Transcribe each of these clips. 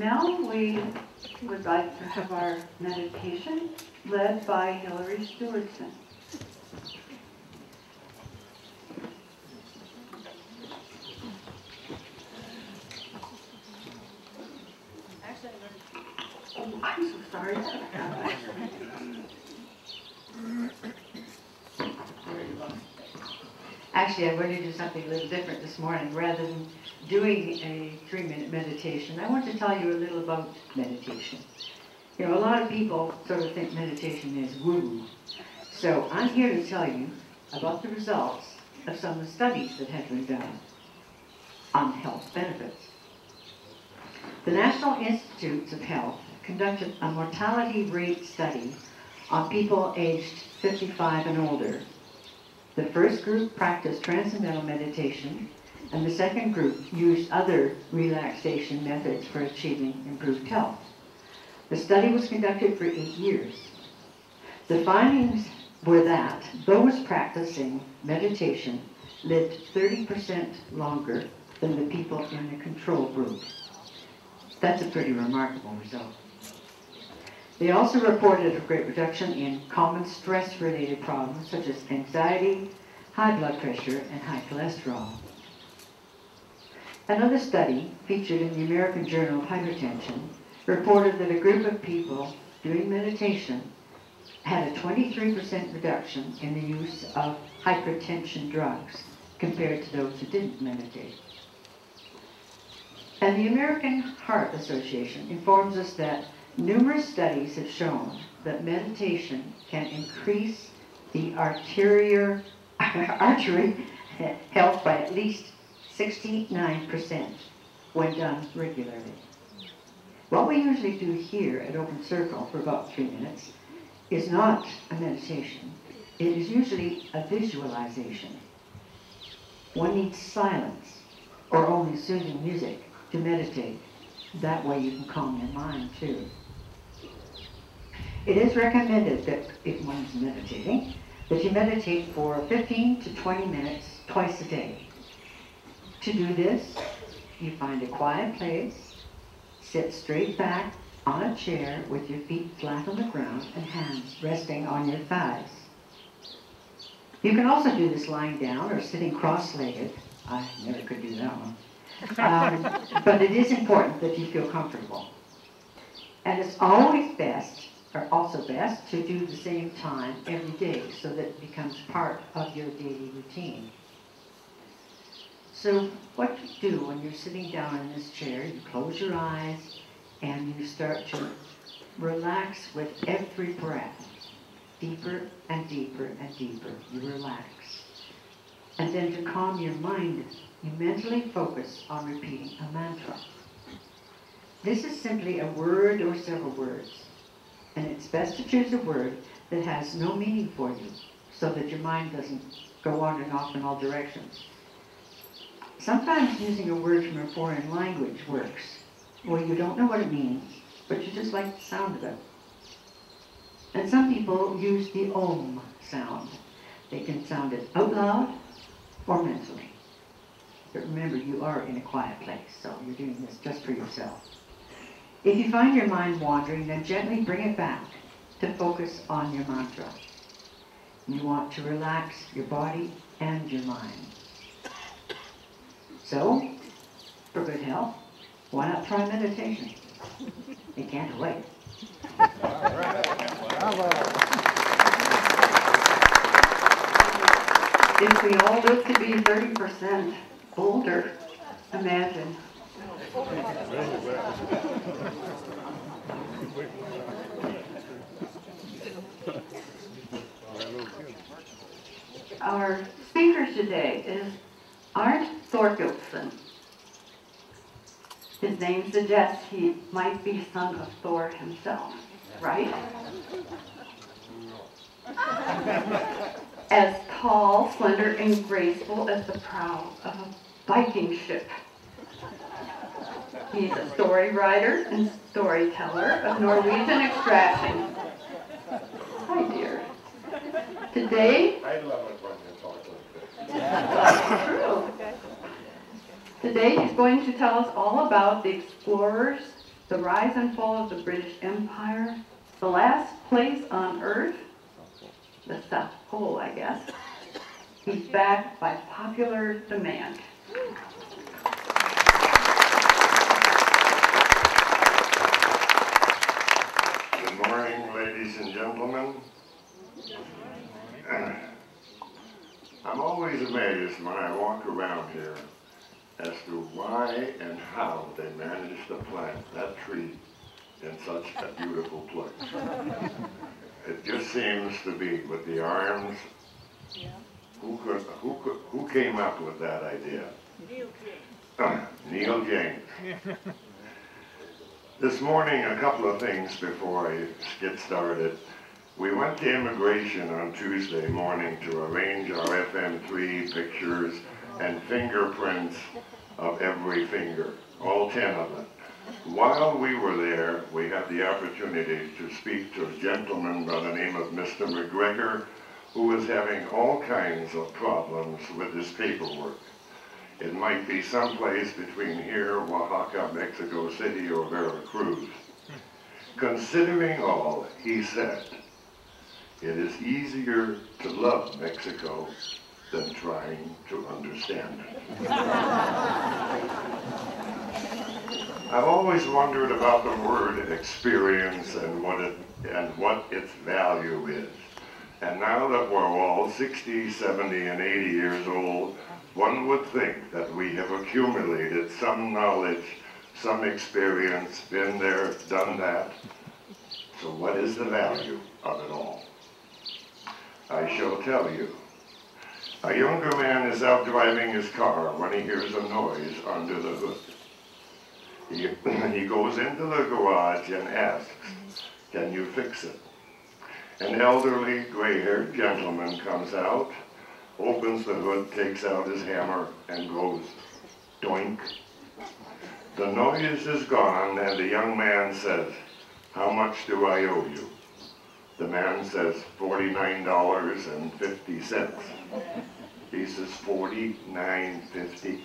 Now we would like to have our meditation led by Hillary Stewartson. Oh, I'm so sorry. Actually, I wanted to do something a little different this morning. Rather than doing a three-minute meditation, I want to tell you a little about meditation. You know, a lot of people sort of think meditation is woo. So I'm here to tell you about the results of some of the studies that have been done on health benefits. The National Institutes of Health conducted a mortality rate study on people aged 55 and older the first group practiced transcendental meditation, and the second group used other relaxation methods for achieving improved health. The study was conducted for eight years. The findings were that those practicing meditation lived 30% longer than the people in the control group. That's a pretty remarkable result. They also reported a great reduction in common stress-related problems such as anxiety, high blood pressure, and high cholesterol. Another study featured in the American Journal of Hypertension reported that a group of people doing meditation had a 23% reduction in the use of hypertension drugs compared to those who didn't meditate. And the American Heart Association informs us that Numerous studies have shown that meditation can increase the arterial artery health by at least 69% when done regularly. What we usually do here at Open Circle for about three minutes is not a meditation. It is usually a visualization. One needs silence or only soothing music to meditate. That way you can calm your mind too. It is recommended that if one is meditating, that you meditate for 15 to 20 minutes twice a day. To do this, you find a quiet place, sit straight back on a chair with your feet flat on the ground and hands resting on your thighs. You can also do this lying down or sitting cross-legged. I never could do that one. Um, but it is important that you feel comfortable. And it's always best are also best to do the same time every day so that it becomes part of your daily routine. So what you do when you're sitting down in this chair, you close your eyes and you start to relax with every breath. Deeper and deeper and deeper. You relax. And then to calm your mind, you mentally focus on repeating a mantra. This is simply a word or several words and it's best to choose a word that has no meaning for you so that your mind doesn't go on and off in all directions. Sometimes using a word from a foreign language works, where you don't know what it means, but you just like the sound of it. And some people use the om sound. They can sound it out loud or mentally. But remember, you are in a quiet place, so you're doing this just for yourself. If you find your mind wandering, then gently bring it back to focus on your mantra. You want to relax your body and your mind. So, for good health, why not try meditation? You can't wait. If we all live to be 30% older, imagine our speaker today is Arnt Thorkildsen. His name suggests he might be son of Thor himself, right? as tall, slender, and graceful as the prow of a Viking ship. He's a story writer and storyteller of Norwegian extraction. Hi, dear. Today, I love it when you talk like this. true. Today, he's going to tell us all about the explorers, the rise and fall of the British Empire, the last place on Earth, the South Pole, I guess. He's back by popular demand. Good morning, ladies and gentlemen. Uh, I'm always amazed when I walk around here as to why and how they managed to plant that tree in such a beautiful place. It just seems to be with the arms. Yeah. Who could, who could, who came up with that idea? Neil James. Uh, Neil James. This morning, a couple of things before I get started. We went to immigration on Tuesday morning to arrange our FM3 pictures and fingerprints of every finger, all 10 of them. While we were there, we had the opportunity to speak to a gentleman by the name of Mr. McGregor, who was having all kinds of problems with his paperwork. It might be someplace between here, Oaxaca, Mexico City, or Veracruz. Considering all, he said, it is easier to love Mexico than trying to understand it. I've always wondered about the word experience and what it and what its value is. And now that we're all 60, 70, and 80 years old, one would think that we have accumulated some knowledge, some experience, been there, done that. So what is the value of it all? I shall tell you. A younger man is out driving his car when he hears a noise under the hood. He, he goes into the garage and asks, can you fix it? An elderly, gray-haired gentleman comes out, opens the hood, takes out his hammer, and goes, doink. The noise is gone, and the young man says, how much do I owe you? The man says $49.50. He says $49.50.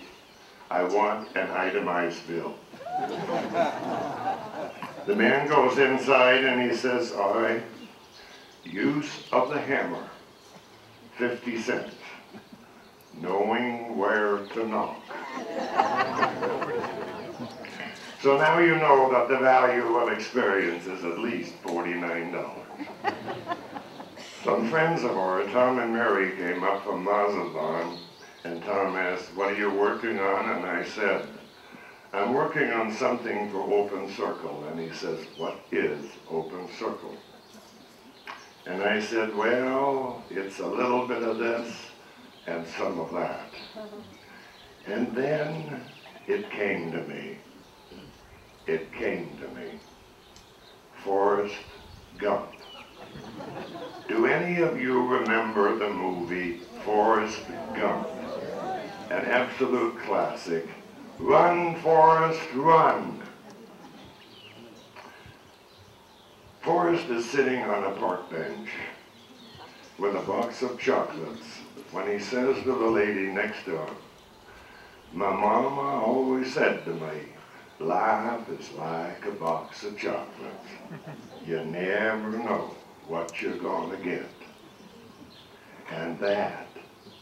I want an itemized bill. The man goes inside and he says, all right, use of the hammer, 50 cents. Knowing where to knock. So now you know that the value of experience is at least $49. Some friends of ours, Tom and Mary, came up from Mazatlan, and Tom asked, what are you working on? And I said, I'm working on something for Open Circle. And he says, what is Open Circle? And I said, well, it's a little bit of this and some of that. And then it came to me. It came to me. Forrest Gump. Do any of you remember the movie Forrest Gump? An absolute classic. Run, Forrest, run. Forrest is sitting on a park bench with a box of chocolates when he says to the lady next to him, My mama always said to me, life is like a box of chocolates. You never know what you're gonna get. And that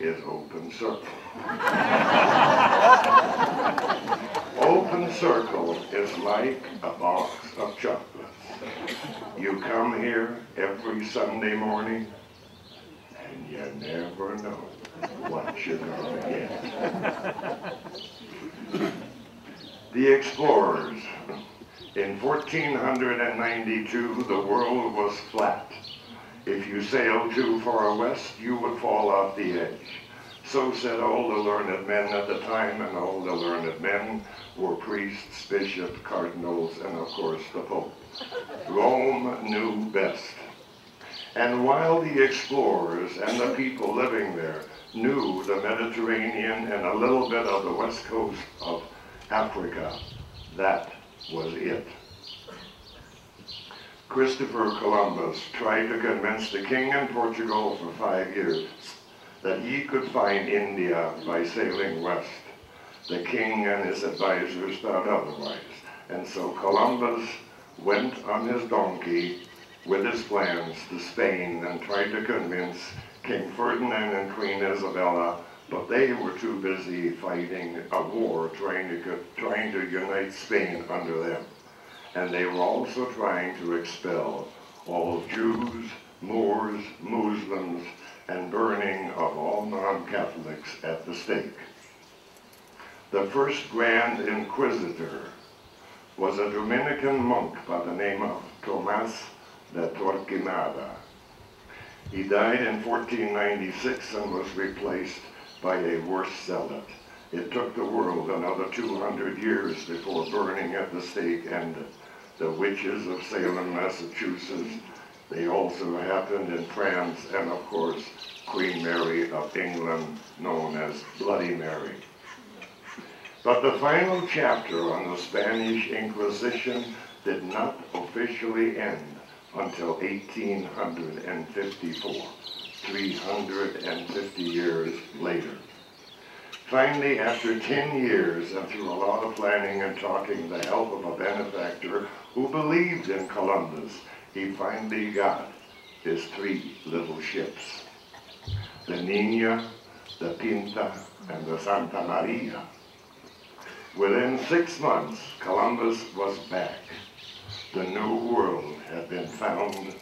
is open circle. open circle is like a box of chocolates. You come here every Sunday morning you never know what you're gonna get. The explorers. In 1492, the world was flat. If you sailed too far west, you would fall off the edge. So said all the learned men at the time, and all the learned men were priests, bishops, cardinals, and of course the Pope. Rome knew best. And while the explorers and the people living there knew the Mediterranean and a little bit of the west coast of Africa, that was it. Christopher Columbus tried to convince the king in Portugal for five years that he could find India by sailing west. the king and his advisors thought otherwise. And so Columbus went on his donkey with his plans to Spain and tried to convince King Ferdinand and Queen Isabella, but they were too busy fighting a war trying to, trying to unite Spain under them. And they were also trying to expel all Jews, Moors, Muslims, and burning of all non-Catholics at the stake. The first Grand Inquisitor was a Dominican monk by the name of Tomas de Torquemada. He died in 1496 and was replaced by a worse zealot. It took the world another 200 years before burning at the stake ended. The witches of Salem, Massachusetts, they also happened in France, and of course, Queen Mary of England, known as Bloody Mary. But the final chapter on the Spanish Inquisition did not officially end until 1854, 350 years later. Finally, after 10 years and through a lot of planning and talking, the help of a benefactor who believed in Columbus, he finally got his three little ships, the Nina, the Pinta, and the Santa Maria. Within six months, Columbus was back. The New World had been found,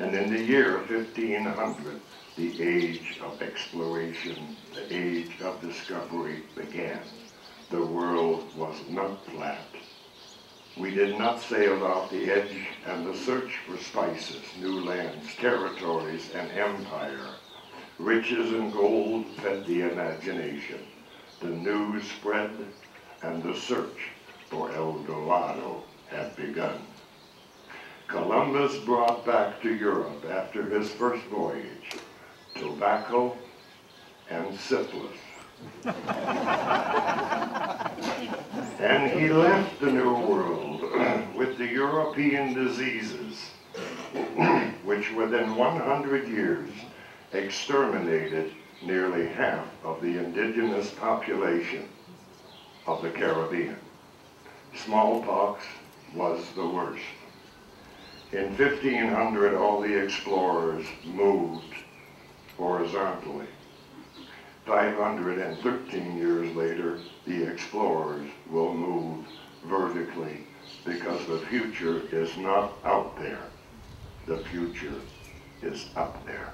and in the year 1500, the age of exploration, the age of discovery began. The world was not flat. We did not sail off the edge and the search for spices, new lands, territories, and empire. Riches and gold fed the imagination. The news spread, and the search for El Dorado had begun. Columbus brought back to Europe after his first voyage tobacco and syphilis. and he left the New World with the European diseases, which within 100 years exterminated nearly half of the indigenous population of the Caribbean. Smallpox was the worst. In 1500, all the explorers moved horizontally. 513 years later, the explorers will move vertically because the future is not out there. The future is up there.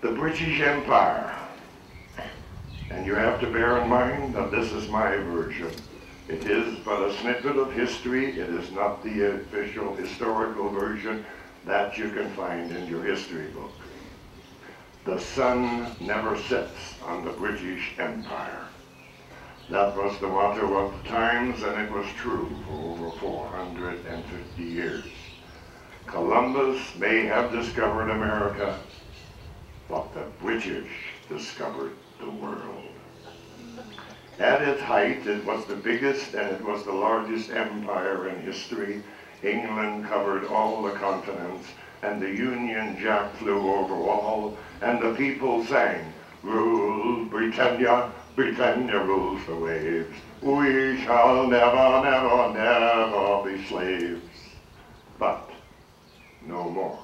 The British Empire and you have to bear in mind that this is my version. It is but a snippet of history. It is not the official historical version that you can find in your history book. The sun never sets on the British Empire. That was the motto of the times, and it was true for over 450 years. Columbus may have discovered America, but the British discovered the world. At its height, it was the biggest and it was the largest empire in history. England covered all the continents, and the Union Jack flew over all, and the people sang, Rule Britannia, Britannia rules the waves. We shall never, never, never be slaves. But no more.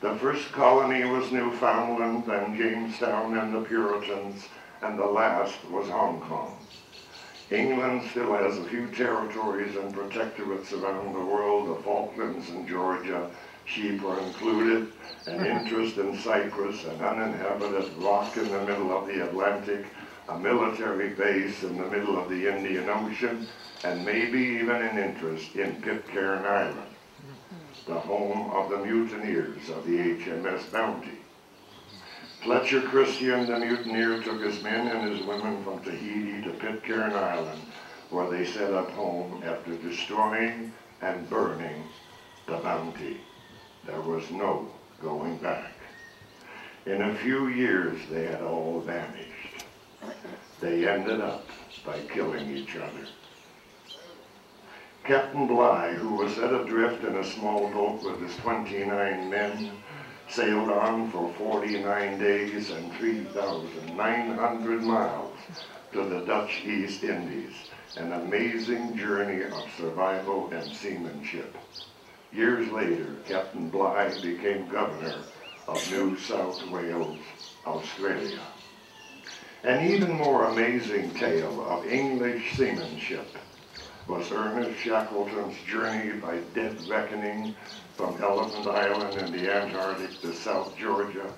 The first colony was Newfoundland, then Jamestown and the Puritans, and the last was Hong Kong. England still has a few territories and protectorates around the world, the Falklands and Georgia. Sheep are included, an mm-hmm. interest in Cyprus, an uninhabited rock in the middle of the Atlantic, a military base in the middle of the Indian Ocean, and maybe even an interest in Pitcairn Island mm-hmm. the home of the mutineers of the HMS Bounty. Fletcher Christian, the mutineer, took his men and his women from Tahiti to Pitcairn Island, where they set up home after destroying and burning the Bounty. There was no going back. In a few years, they had all vanished. They ended up by killing each other. Captain Bligh, who was set adrift in a small boat with his 29 men, sailed on for 49 days and 3,900 miles to the Dutch East Indies, an amazing journey of survival and seamanship. Years later, Captain Bligh became governor of New South Wales, Australia. An even more amazing tale of English seamanship was Ernest Shackleton's journey by dead reckoning from Elephant Island in the Antarctic to South Georgia,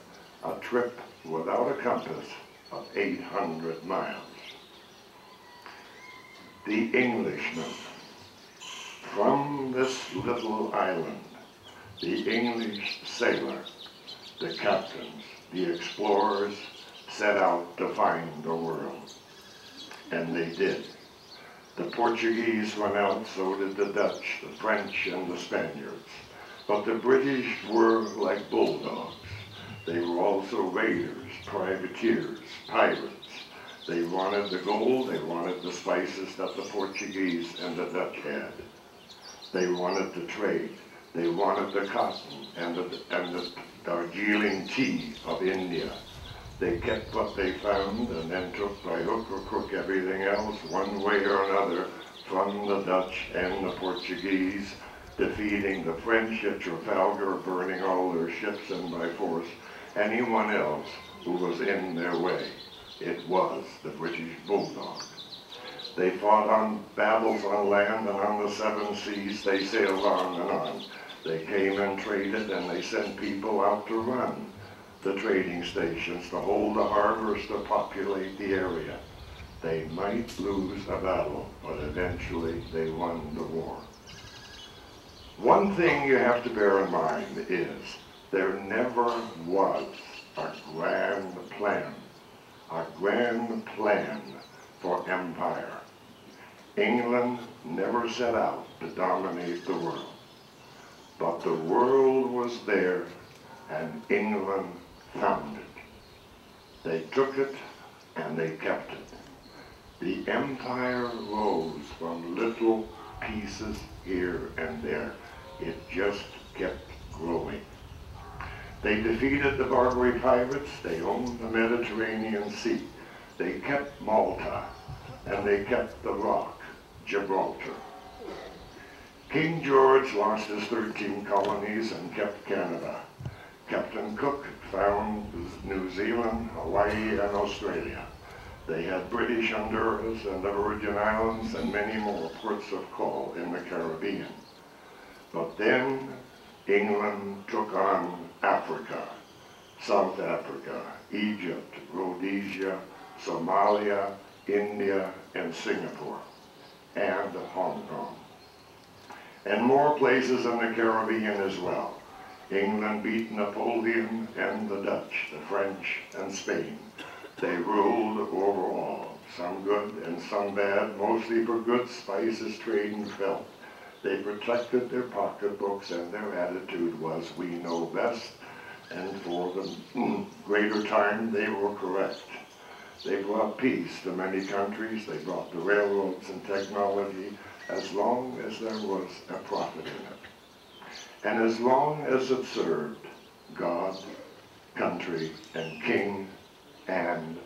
a trip without a compass of 800 miles. The Englishman. From this little island, the English sailor, the captains, the explorers set out to find the world. And they did. The Portuguese went out, so did the Dutch, the French, and the Spaniards. But the British were like bulldogs. They were also raiders, privateers, pirates. They wanted the gold, they wanted the spices that the Portuguese and the Dutch had. They wanted the trade. They wanted the cotton and the, and the Darjeeling tea of India. They kept what they found and then took by hook or crook everything else, one way or another, from the Dutch and the Portuguese, defeating the French at Trafalgar, burning all their ships and by force anyone else who was in their way. It was the British Bulldog. They fought on battles on land and on the seven seas. They sailed on and on. They came and traded and they sent people out to run the trading stations, to hold the harbors, to populate the area. They might lose a battle, but eventually they won the war. One thing you have to bear in mind is there never was a grand plan, a grand plan for empire. England never set out to dominate the world. But the world was there and England found it. They took it and they kept it. The empire rose from little pieces here and there. It just kept growing. They defeated the Barbary pirates. They owned the Mediterranean Sea. They kept Malta and they kept the rock, Gibraltar. King George lost his 13 colonies and kept Canada. Captain Cook found New Zealand, Hawaii, and Australia. They had British Honduras and the Virgin Islands and many more ports of call in the Caribbean. But then England took on Africa, South Africa, Egypt, Rhodesia, Somalia, India, and Singapore, and Hong Kong. And more places in the Caribbean as well. England beat Napoleon and the Dutch, the French, and Spain. They ruled over all, some good and some bad, mostly for good spices, trade, and felt. They protected their pocketbooks, and their attitude was, we know best, and for the mm, greater time, they were correct. They brought peace to many countries. They brought the railroads and technology as long as there was a profit in it and as long as it served God, country, and King and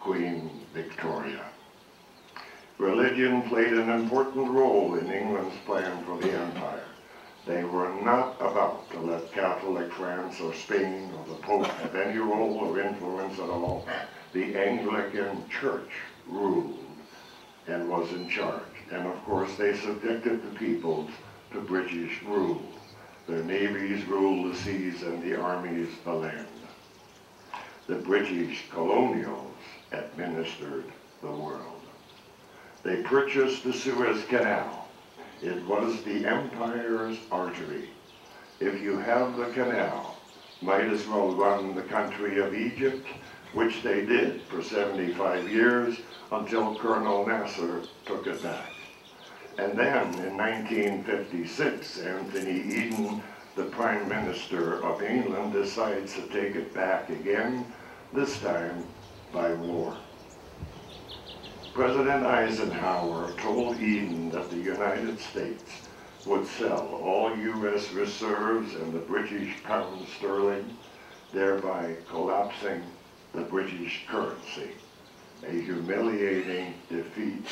Queen Victoria. Religion played an important role in England's plan for the empire. They were not about to let Catholic France or Spain or the Pope have any role or influence at all. The Anglican Church ruled and was in charge. And of course they subjected the peoples to British rule. Their navies ruled the seas and the armies the land. The British colonials administered the world. They purchased the Suez Canal. It was the empire's artery. If you have the canal, might as well run the country of Egypt, which they did for 75 years until Colonel Nasser took it back. And then in 1956, Anthony Eden, the Prime Minister of England, decides to take it back again, this time by war. President Eisenhower told Eden that the United States would sell all U.S. reserves and the British pound sterling thereby collapsing the British currency. A humiliating defeat,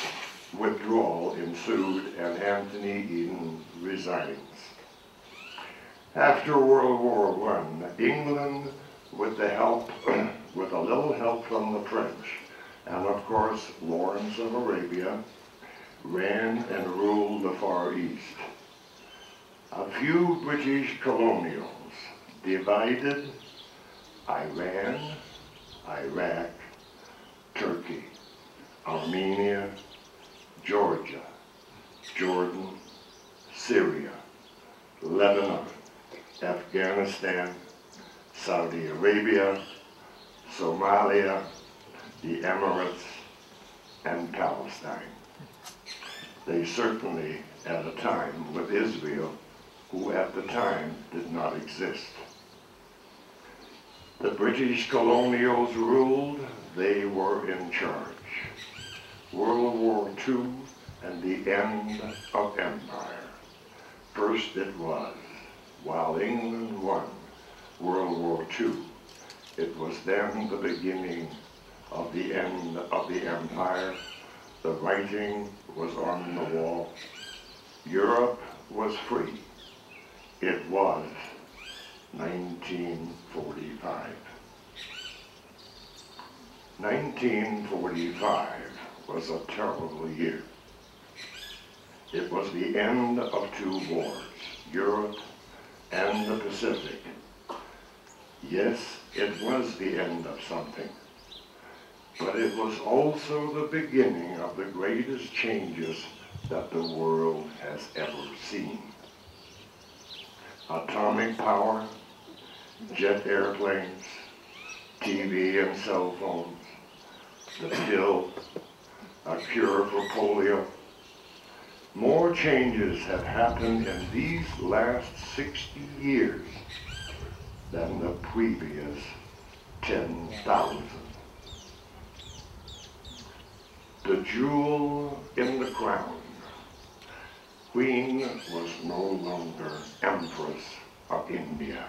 withdrawal ensued, and Anthony Eden resigns. After World War I, England, with the help, with a little help from the French, and of course Lawrence of Arabia, ran and ruled the Far East. A few British colonials divided Iran, Iraq, Turkey, Armenia, Georgia, Jordan, Syria, Lebanon, Afghanistan, Saudi Arabia, Somalia, the Emirates, and Palestine. They certainly, at a time with Israel, who at the time did not exist. The British colonials ruled, they were in charge. World War II and the end of empire. First it was, while England won World War II, it was then the beginning of the end of the empire. The writing was on the wall. Europe was free. It was 1945. 1945 was a terrible year. It was the end of two wars, Europe and the Pacific. Yes, it was the end of something, but it was also the beginning of the greatest changes that the world has ever seen. Atomic power, jet airplanes, TV and cell phones, the pill, a cure for polio. More changes have happened in these last 60 years than the previous 10,000. The jewel in the crown. Queen was no longer Empress of India.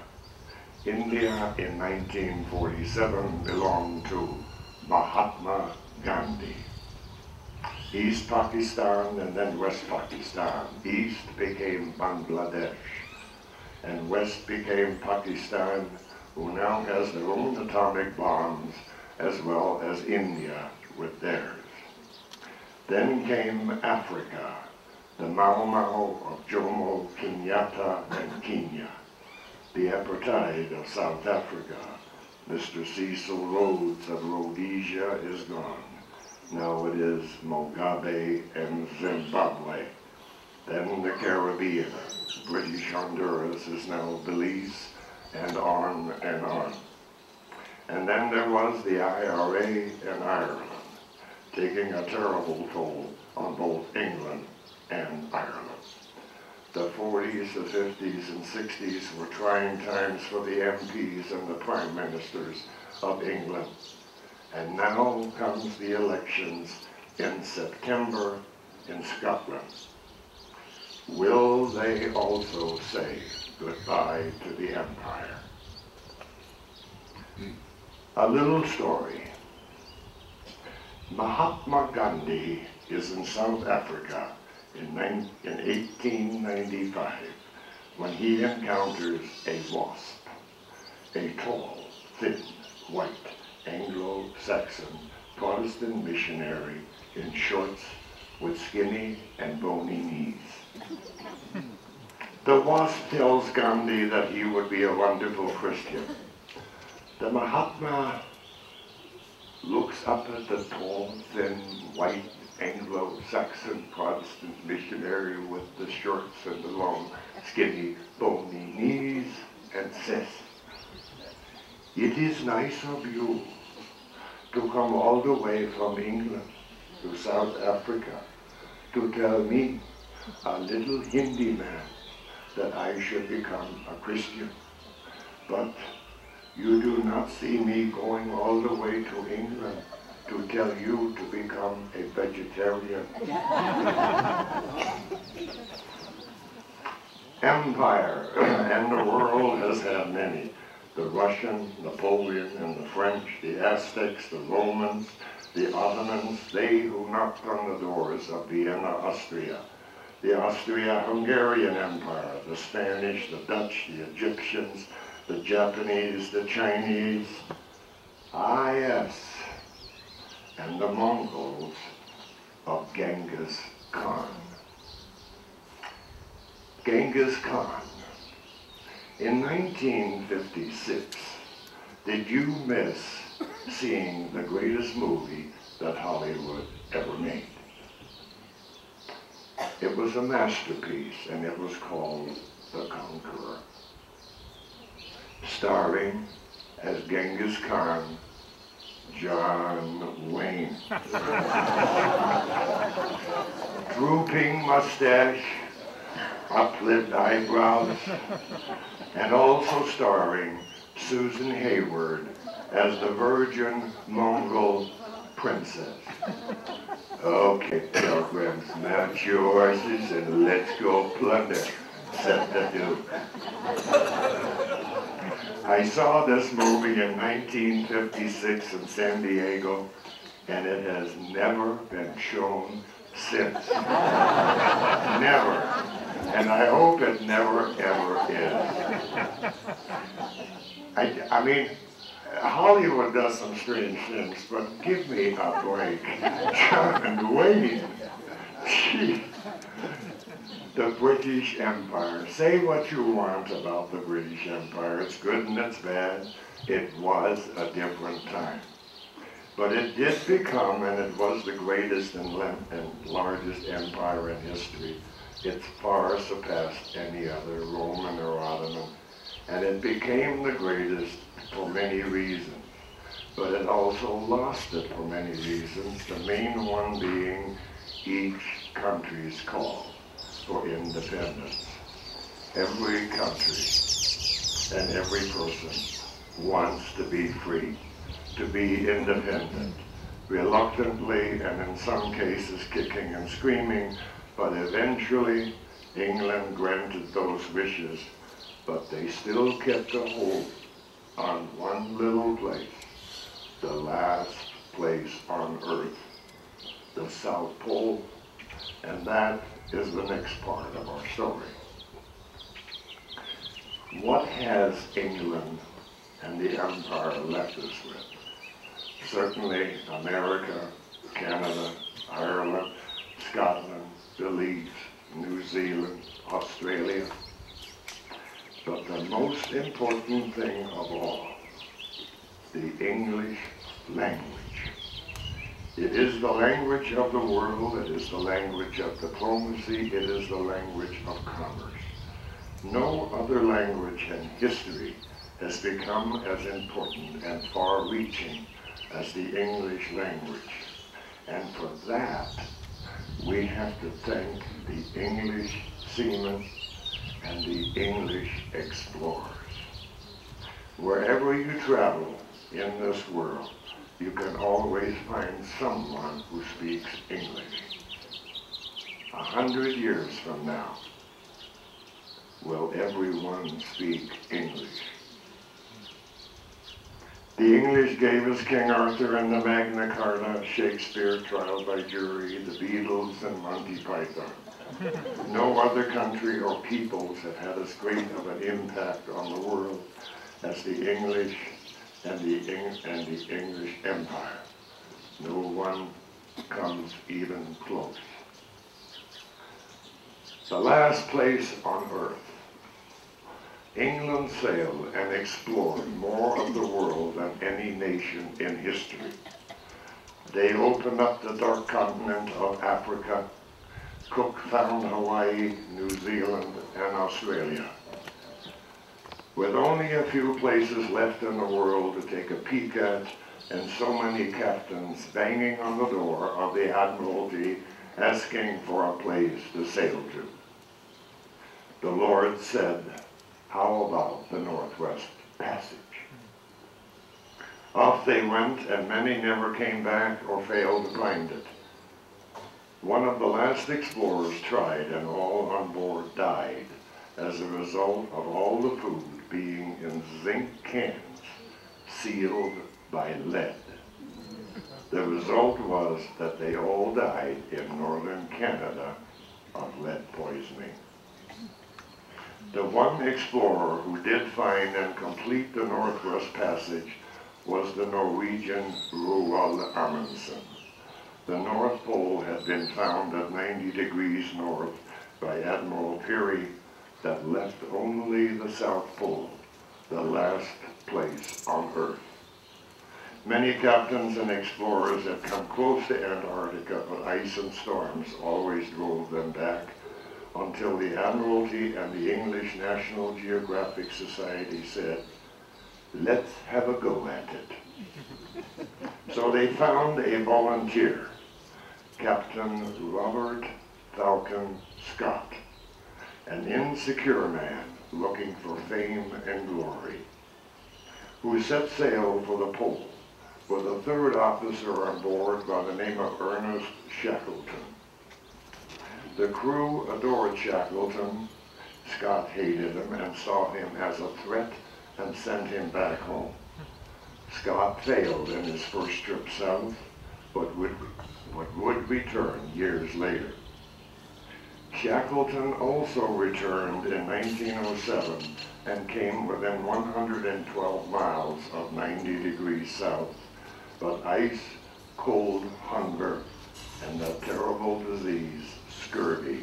India in 1947 belonged to Mahatma Gandhi. East Pakistan and then West Pakistan. East became Bangladesh and West became Pakistan, who now has their own atomic bombs as well as India with theirs. Then came Africa, the Mau Mau of Jomo Kenyatta and Kenya, the apartheid of South Africa. Mr. Cecil Rhodes of Rhodesia is gone. Now it is Mugabe and Zimbabwe. Then the Caribbean. British Honduras is now Belize and on and on. And then there was the IRA in Ireland, taking a terrible toll on both England and Ireland. The 40s, the 50s, and 60s were trying times for the MPs and the prime ministers of England. And now comes the elections in September in Scotland. Will they also say goodbye to the empire? A little story. Mahatma Gandhi is in South Africa in, 1895 when he encounters a wasp, a tall, thin, white, Anglo-Saxon Protestant missionary in shorts with skinny and bony knees. The wasp tells Gandhi that he would be a wonderful Christian. The Mahatma looks up at the tall, thin, white, Anglo-Saxon Protestant missionary with the shorts and the long, skinny, bony knees and says, It is nice of you to come all the way from England to South Africa to tell me, a little Hindi man, that I should become a Christian. But you do not see me going all the way to England to tell you to become a vegetarian. Empire, and the world has had many. the Russian, Napoleon, and the French, the Aztecs, the Romans, the Ottomans, they who knocked on the doors of Vienna, Austria, the Austria-Hungarian Empire, the Spanish, the Dutch, the Egyptians, the Japanese, the Chinese, ah yes, and the Mongols of Genghis Khan. Genghis Khan. In 1956, did you miss seeing the greatest movie that Hollywood ever made? It was a masterpiece and it was called The Conqueror. Starring as Genghis Khan, John Wayne. Drooping mustache, uplift eyebrows, and also starring Susan Hayward as the Virgin Mongol Princess. Okay, pilgrims, mount your horses and let's go plunder, said the Duke. I saw this movie in 1956 in San Diego, and it has never been shown since. never. And I hope it never, ever is. I, I mean, Hollywood does some strange things, but give me a break. John Wayne. Gee. The British Empire. Say what you want about the British Empire. It's good and it's bad. It was a different time. But it did become, and it was the greatest and, and largest empire in history. It far surpassed any other Roman or Ottoman. And it became the greatest for many reasons. But it also lost it for many reasons, the main one being each country's call for independence. Every country and every person wants to be free, to be independent, reluctantly and in some cases kicking and screaming, but eventually England granted those wishes, but they still kept a hold on one little place, the last place on earth, the South Pole, and that is the next part of our story. What has England and the Empire left us with? Certainly America, Canada, Ireland, Scotland, Belize, New Zealand, Australia. But the most important thing of all, the English language. It is the language of the world, it is the language of diplomacy, it is the language of commerce. No other language in history has become as important and far-reaching as the English language. And for that, we have to thank the English seamen and the English explorers. Wherever you travel in this world, you can always find someone who speaks English. A hundred years from now, will everyone speak English? The English gave us King Arthur and the Magna Carta, Shakespeare, Trial by Jury, the Beatles, and Monty Python. No other country or peoples have had as great of an impact on the world as the English and the, and the English Empire. No one comes even close. The last place on earth. England sailed and explored more of the world than any nation in history. They opened up the dark continent of Africa. Cook found Hawaii, New Zealand, and Australia. With only a few places left in the world to take a peek at, and so many captains banging on the door of the Admiralty asking for a place to sail to. The Lord said, how about the Northwest Passage? Off they went, and many never came back or failed to find it. One of the last explorers tried, and all on board died as a result of all the food being in zinc cans sealed by lead. The result was that they all died in northern Canada of lead poisoning. The one explorer who did find and complete the Northwest Passage was the Norwegian Roald Amundsen. The North Pole had been found at 90 degrees north by Admiral Peary that left only the South Pole, the last place on Earth. Many captains and explorers had come close to Antarctica, but ice and storms always drove them back until the Admiralty and the English National Geographic Society said, let's have a go at it. so they found a volunteer, Captain Robert Falcon Scott, an insecure man looking for fame and glory, who set sail for the pole with a third officer on board by the name of Ernest Shackleton. The crew adored Shackleton. Scott hated him and saw him as a threat and sent him back home. Scott failed in his first trip south, but would, but would return years later. Shackleton also returned in 1907 and came within 112 miles of 90 degrees south, but ice, cold, hunger, and the terrible disease, scurvy,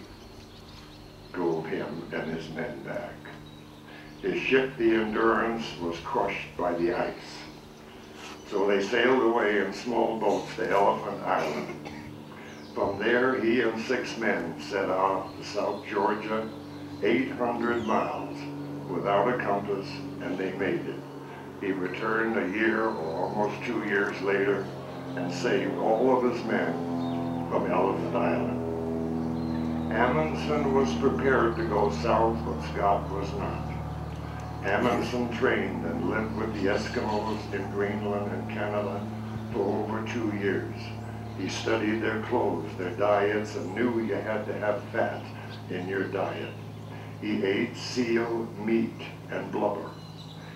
drove him and his men back. His ship, the Endurance, was crushed by the ice. So they sailed away in small boats to Elephant Island. From there, he and six men set out to South Georgia, 800 miles, without a compass, and they made it. He returned a year or almost two years later and saved all of his men from Elephant Island. Amundsen was prepared to go south, but Scott was not. Amundsen trained and lived with the Eskimos in Greenland and Canada for over two years. He studied their clothes, their diets, and knew you had to have fat in your diet. He ate seal, meat, and blubber.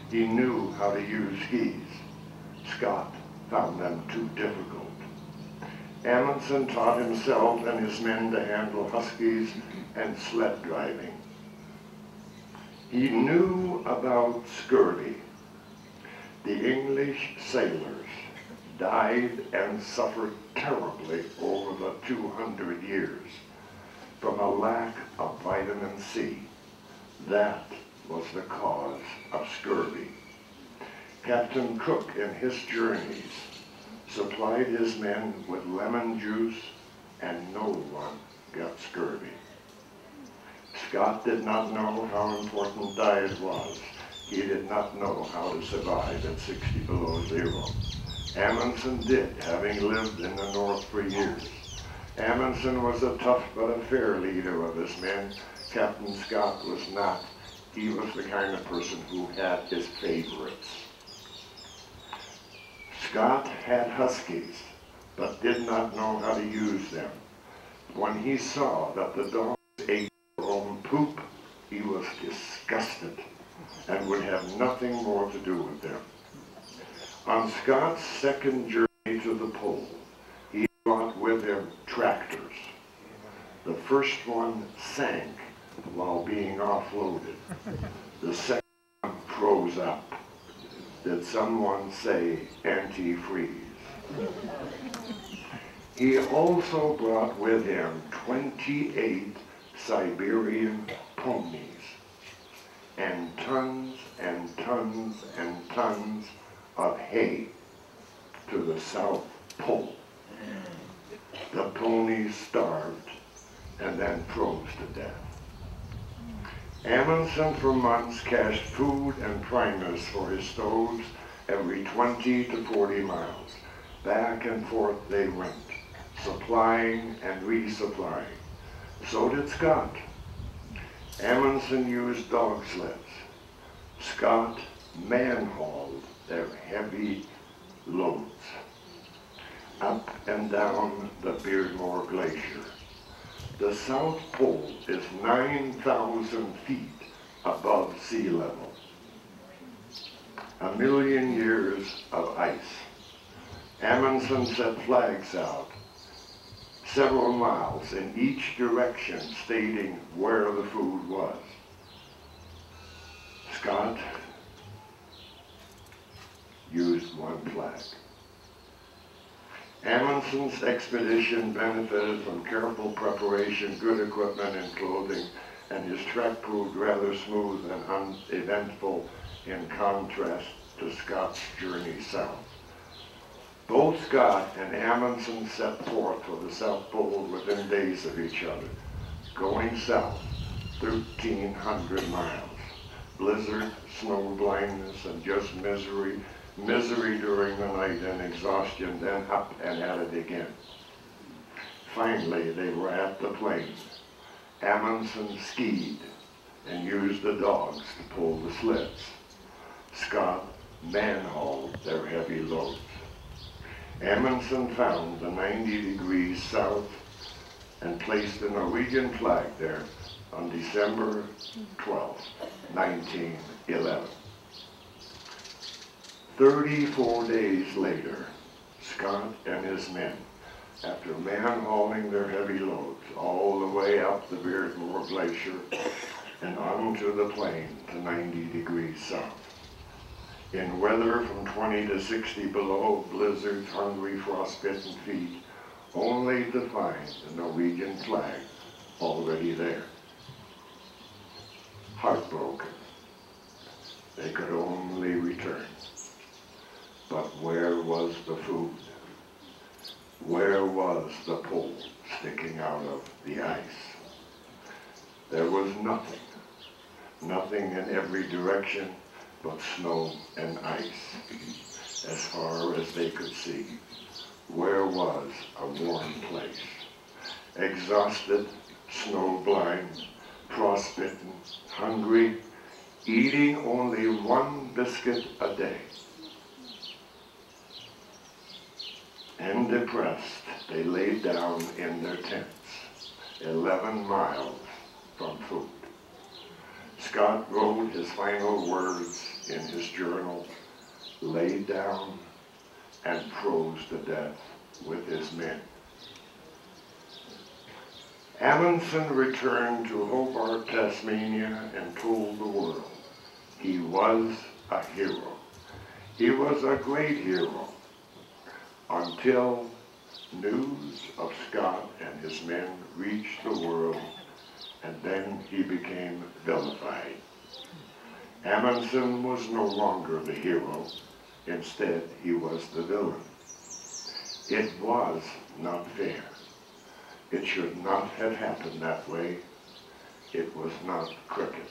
He knew how to use skis. Scott found them too difficult. Amundsen taught himself and his men to handle huskies and sled driving. He knew about scurvy. The English sailors died and suffered terribly over the 200 years from a lack of vitamin C. That was the cause of scurvy. Captain Cook in his journeys supplied his men with lemon juice and no one got scurvy. Scott did not know how important diet was. He did not know how to survive at 60 below zero. Amundsen did, having lived in the North for years. Amundsen was a tough but a fair leader of his men. Captain Scott was not. He was the kind of person who had his favorites. Scott had huskies, but did not know how to use them. When he saw that the dogs ate their own poop, he was disgusted and would have nothing more to do with them. On Scott's second journey to the pole, he brought with him tractors. The first one sank while being offloaded. The second one froze up. Did someone say antifreeze? He also brought with him 28 Siberian ponies and tons and tons and tons of hay to the South Pole. The ponies starved and then froze to death. Amundsen for months cached food and primers for his stoves every 20 to 40 miles. Back and forth they went, supplying and resupplying. So did Scott. Amundsen used dog sleds. Scott man-hauled their heavy loads up and down the Beardmore Glacier. The South Pole is 9,000 feet above sea level. a million years of ice. Amundsen set flags out several miles in each direction stating where the food was. Scott used one flag. Amundsen's expedition benefited from careful preparation, good equipment and clothing, and his trek proved rather smooth and uneventful in contrast to Scott's journey south. Both Scott and Amundsen set forth for the South Pole within days of each other, going south 1,300 miles. Blizzard, snow blindness, and just misery, misery during the night and exhaustion, then up and at it again. Finally, they were at the plains. Amundsen skied and used the dogs to pull the sleds. Scott man-hauled their heavy loads. Amundsen found the 90 degrees south and placed the Norwegian flag there on December 12, 1911. 34 days later, Scott and his men, after man-hauling their heavy loads all the way up the Beardmore Glacier and onto the plain to 90 degrees south, in weather from 20 to 60 below, blizzards, hungry, frostbitten feet, only to find the Norwegian flag already there. Heartbroken, they could only return. But where was the food? Where was the pole sticking out of the ice? There was nothing, nothing in every direction but snow and ice as far as they could see. Where was a warm place? Exhausted, snow-blind, frostbitten, hungry, eating only one biscuit a day. And depressed, they laid down in their tents, 11 miles from food. Scott wrote his final words in his journal, laid down and froze to death with his men. Amundsen returned to Hobart, Tasmania and told the world he was a hero. He was a great hero until news of Scott and his men reached the world and then he became vilified. Amundsen was no longer the hero. Instead, he was the villain. It was not fair. It should not have happened that way. It was not cricket.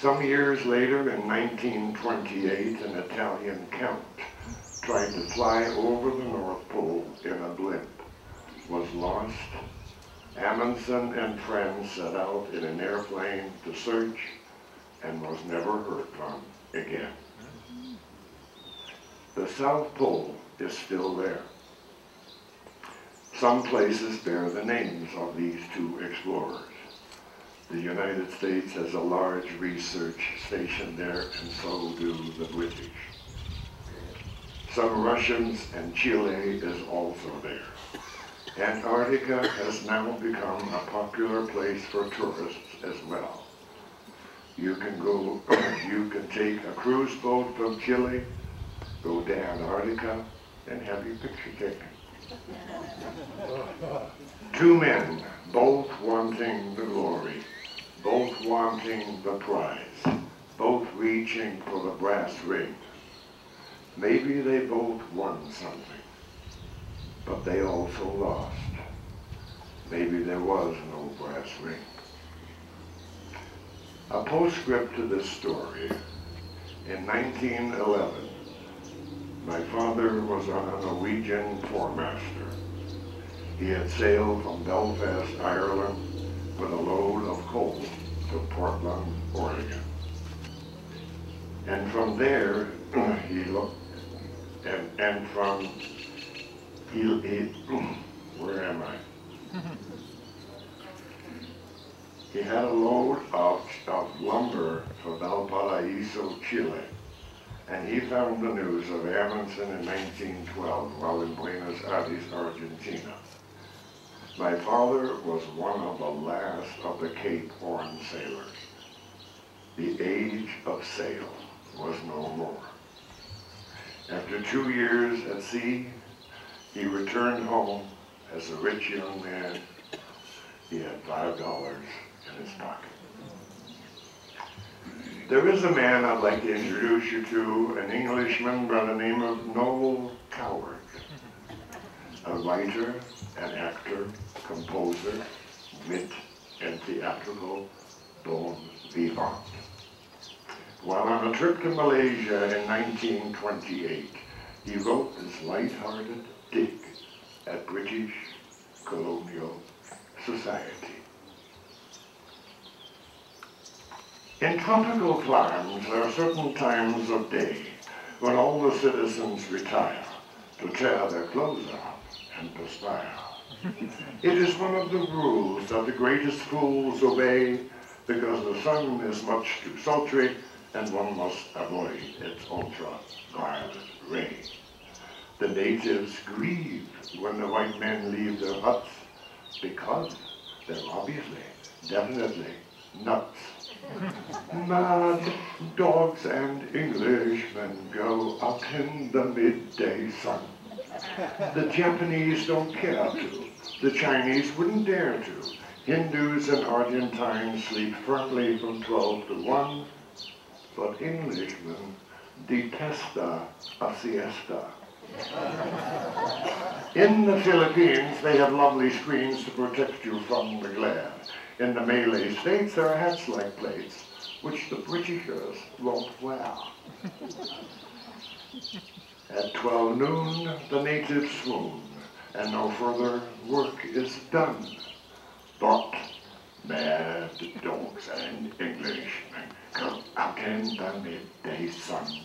Some years later, in 1928, an Italian count tried to fly over the North Pole in a blimp, was lost, Amundsen and friends set out in an airplane to search and was never heard from again. The South Pole is still there. Some places bear the names of these two explorers. The United States has a large research station there, and so do the British. Some Russians and Chile is also there. Antarctica has now become a popular place for tourists as well. You can go, you can take a cruise boat from Chile, go to Antarctica, and have your picture taken. Two men, both wanting the glory, both wanting the prize, both reaching for the brass ring. Maybe they both won something but they also lost. Maybe there was no brass ring. A postscript to this story. In 1911, my father was on a Norwegian four-master. He had sailed from Belfast, Ireland, with a load of coal to Portland, Oregon. And from there, he looked, and, and from he, he, where am I? He had a load of, of lumber for Valparaiso, Chile, and he found the news of Amundsen in 1912 while in Buenos Aires, Argentina. My father was one of the last of the Cape Horn sailors. The age of sail was no more. After two years at sea, he returned home as a rich young man. He had five dollars in his pocket. There is a man I'd like to introduce you to, an Englishman by the name of Noel Coward, a writer, an actor, composer, wit, and theatrical bon vivant. While on a trip to Malaysia in 1928, he wrote this light-hearted dig at British colonial society. In tropical climes, there are certain times of day when all the citizens retire to tear their clothes off and perspire. It is one of the rules that the greatest fools obey because the sun is much too sultry and one must avoid its ultraviolet ray. The natives grieve when the white men leave their huts because they're obviously, definitely nuts. Mad dogs and Englishmen go up in the midday sun. The Japanese don't care to. The Chinese wouldn't dare to. Hindus and Argentines sleep firmly from 12 to 1, but Englishmen detesta a siesta. In the Philippines, they have lovely screens to protect you from the glare. In the Malay states, there are hats like plates, which the Britishers won't wear. At 12 noon, the natives swoon, and no further work is done. But mad dogs and Englishmen come out in the midday sun.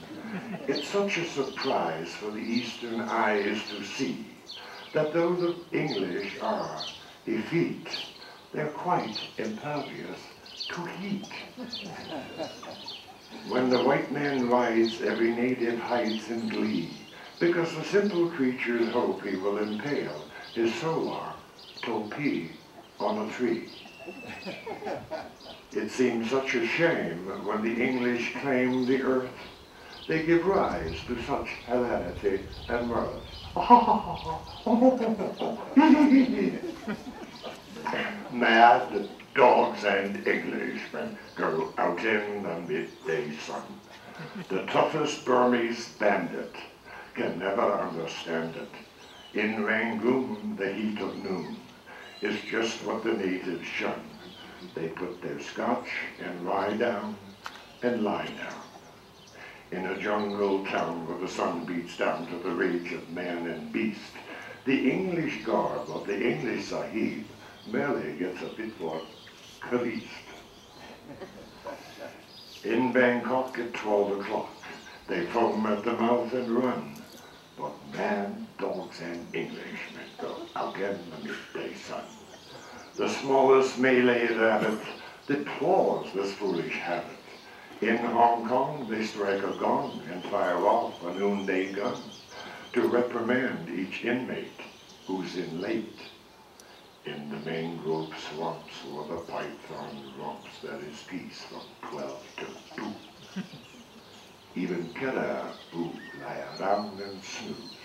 It's such a surprise for the eastern eyes to see that though the English are effete, they're quite impervious to heat. When the white man rides, every native hides in glee, because the simple creatures hope he will impale his solar topee on a tree. It seems such a shame when the English claim the earth. They give rise to such hilarity and mirth. Mad dogs and Englishmen go out in the midday sun. The toughest Burmese bandit can never understand it. In Rangoon, the heat of noon is just what the natives shun. They put their scotch and lie down and lie down. In a jungle town where the sun beats down to the rage of man and beast, the English garb of the English Sahib merely gets a bit more creased. In Bangkok at 12 o'clock, they foam at the mouth and run. But man, dogs, and Englishmen go out in the midday sun. The smallest Malay rabbit deplores this foolish habit. In Hong Kong, they strike a gong and fire off a noonday gun to reprimand each inmate who's in late. In the mangrove swamps where the python romps, there is peace from 12 to 2. Even killer who lie around and snooze,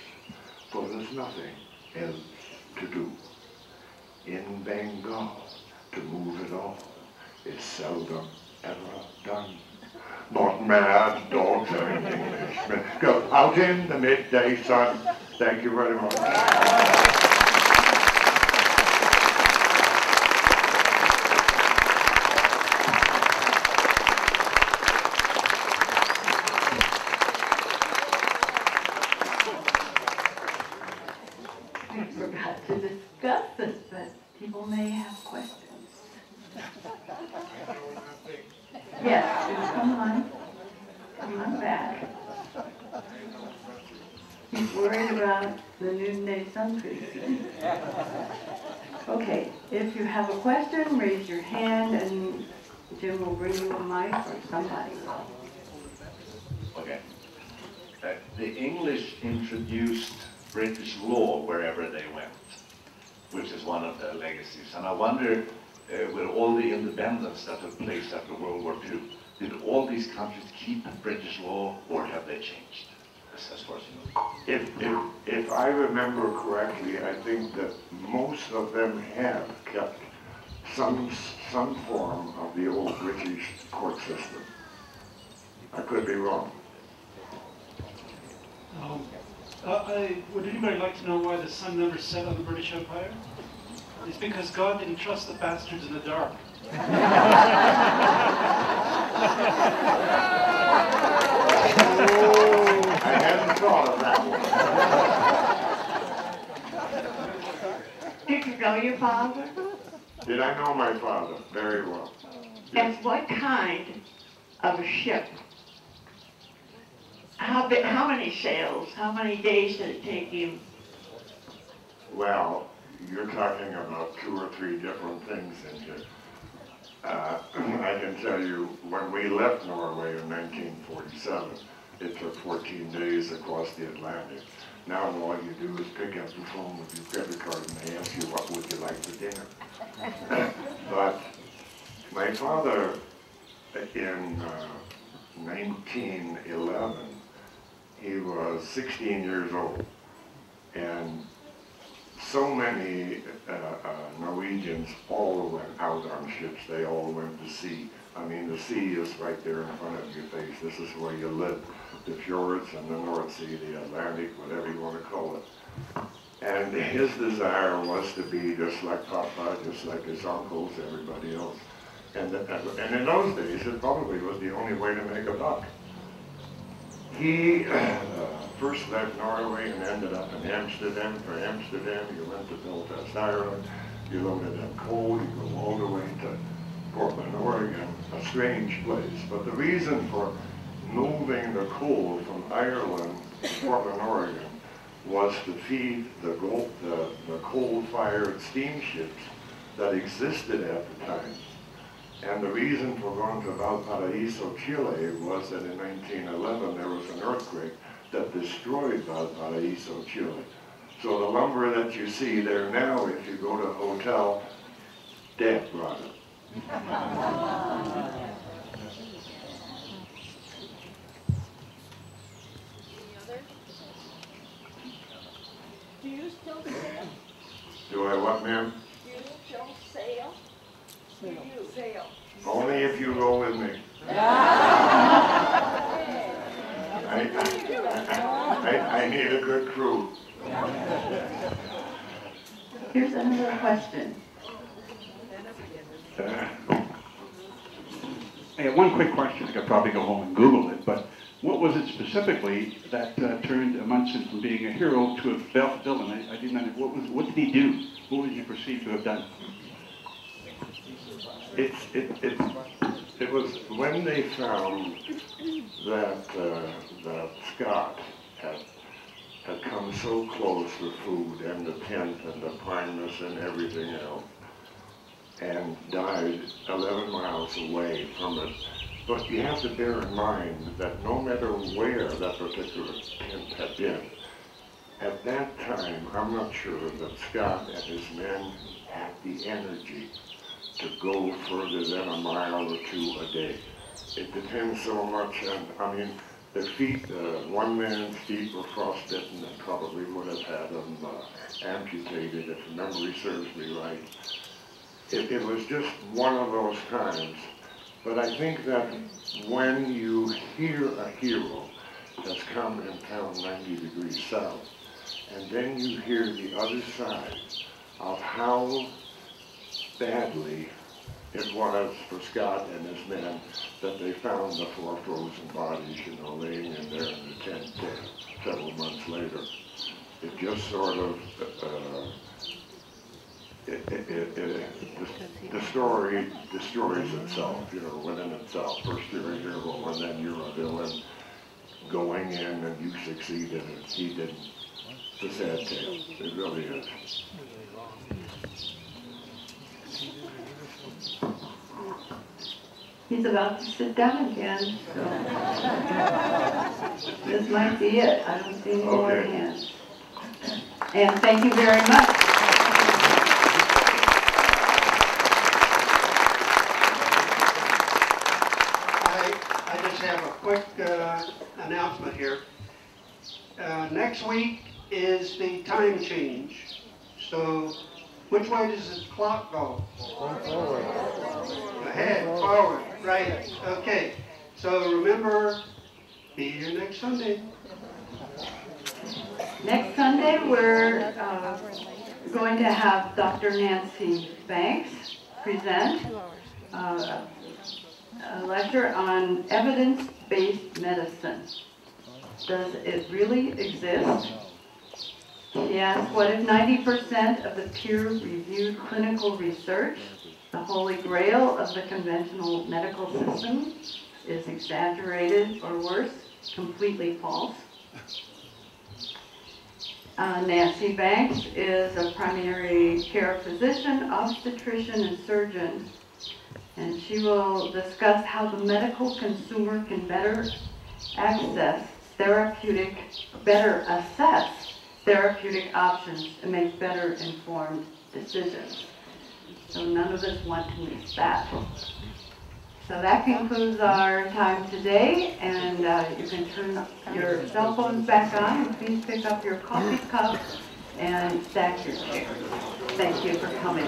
for there's nothing else to do. In Bengal, to move at all is seldom ever done. Not mad dogs or Englishmen go out in the midday sun. Thank you very much. I forgot to discuss this, but people may have questions. Yes, come on. Come on back. He's worried about the noonday sun creasing. Okay, if you have a question, raise your hand and Jim will bring you a mic or somebody will. Okay. Uh, The English introduced British law wherever they went, which is one of their legacies. And I wonder, uh, with all the independence that took place after World War II, did all these countries keep British law or have they changed? As as far as you know. If, if, if I remember correctly, I think that most of them have kept some, some form of the old British court system. I could be wrong. Um, uh, I, would anybody like to know why the sun never set on the British Empire? It's because God didn't trust the bastards in the dark. I hadn't thought of that one. Did you know your father? Did I know my father? Very well. And what kind of a ship? How big, how many sails? How many days did it take you? Well, you're talking about two or three different things in here. Uh, I can tell you, when we left Norway in 1947, it took 14 days across the Atlantic. Now all you do is pick up the phone with your credit card and they ask you, what would you like for dinner? But my father, in uh, 1911, he was 16 years old. And so many uh, uh, Norwegians all went out on ships. They all went to sea. I mean, the sea is right there in front of your face. This is where you live. The fjords and the North Sea, the Atlantic, whatever you want to call it. And his desire was to be just like Papa, just like his uncles, everybody else. And, and in those days, it probably was the only way to make a buck. He uh, first left Norway and ended up in Amsterdam. For Amsterdam, you went to Belfast, Ireland. You loaded up coal. You go all the way to Portland, Oregon, a strange place. But the reason for moving the coal from Ireland to Portland, Oregon, was to feed the, gold, the, the coal-fired steamships that existed at the time. And the reason for going to Valparaiso, Chile was that in 1911 there was an earthquake that destroyed Valparaiso, Chile. So the lumber that you see there now, if you go to a hotel, Dad brought it. Do you still? Do I what, ma'am? Do you still sail? Do you sail? Only if you go with me. I, I, I need a good crew. Here's another question. Uh, I have one quick question. I could probably go home and Google it, but what was it specifically that uh, turned Amundsen from being a hero to a vil- villain? I, I didn't. What was? What did he do? What was he perceived to have done? It, it, it, it was when they found that, uh, that Scott had, had come so close with food and the tent and the kindness and everything else, and died 11 miles away from it. But you have to bear in mind that no matter where that particular tent had been, at that time, I'm not sure that Scott and his men had the energy to go further than a mile or two a day. It depends so much on, I mean, the feet, uh, one man's feet were frostbitten and probably would have had them uh, amputated if memory serves me right. It, it was just one of those times. But I think that when you hear a hero that's come in town 90 degrees south, and then you hear the other side of how badly it was for Scott and his men that they found the four frozen bodies, you know, laying in there in the tent uh, several months later. It just sort of, uh, it, it, it, it, the, the story destroys itself, you know, within itself. First you're a hero and then you're a villain going in and you succeeded and he didn't. It's a sad tale, it really is. He's about to sit down again, so. This might be it. I don't see any more hands. And thank you very much. I, I just have a quick uh, announcement here. Uh, Next week is the time change. So which way does the clock go? Forward. Ahead, forward, right, okay. So remember, be here next Sunday. Next Sunday, we're uh, going to have Dr. Nancy Banks present uh, a lecture on evidence-based medicine. Does it really exist? She asks, what if 90% of the peer-reviewed clinical research, the holy grail of the conventional medical system, is exaggerated or worse, completely false? Uh, Nancy Banks is a primary care physician, obstetrician, and surgeon. And she will discuss how the medical consumer can better access therapeutic, better assess therapeutic options and make better informed decisions. So none of us want to miss that. So that concludes our time today, and uh, you can turn your cell phones back on, and please pick up your coffee cup and stack your chairs. Thank you for coming.